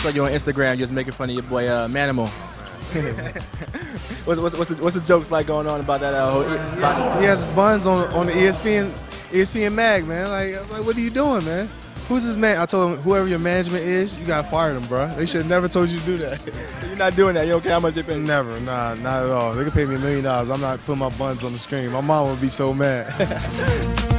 saw you on Instagram. you just making fun of your boy uh, Manimal. what's, what's, what's, the, what's the jokes like going on about that? Uh, He has, he has buns on on the ESPN ESPN mag, man. Like, like, what are you doing, man? Who's this man? I told him, whoever your management is, you gotta fire them, bro. They should have never told you to do that. you're not doing that. You don't care how much they pay. never, nah, not at all. They could pay me a million dollars. I'm not putting my buns on the screen. My mom would be so mad.